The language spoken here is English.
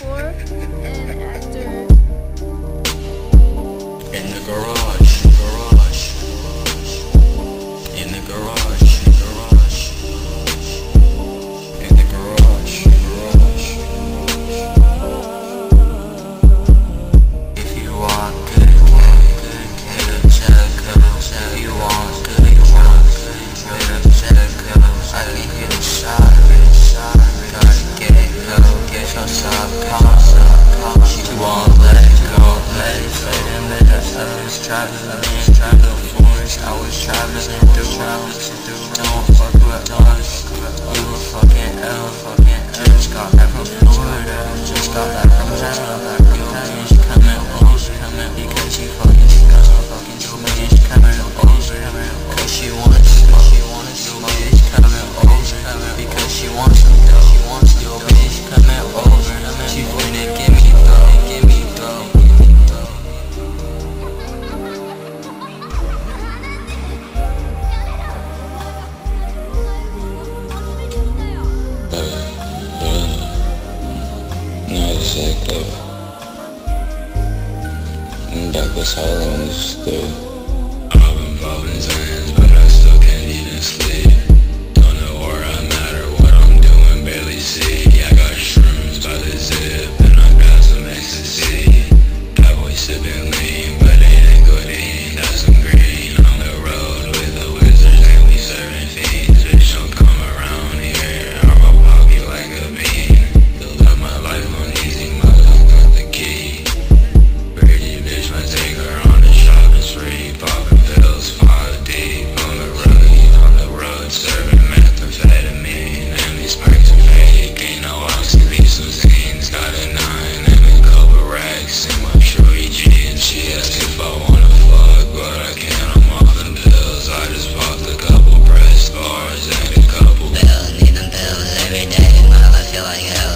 four. I was traveling traveling, the forest I was traveling through Don't fuck with that was all on. killing hell.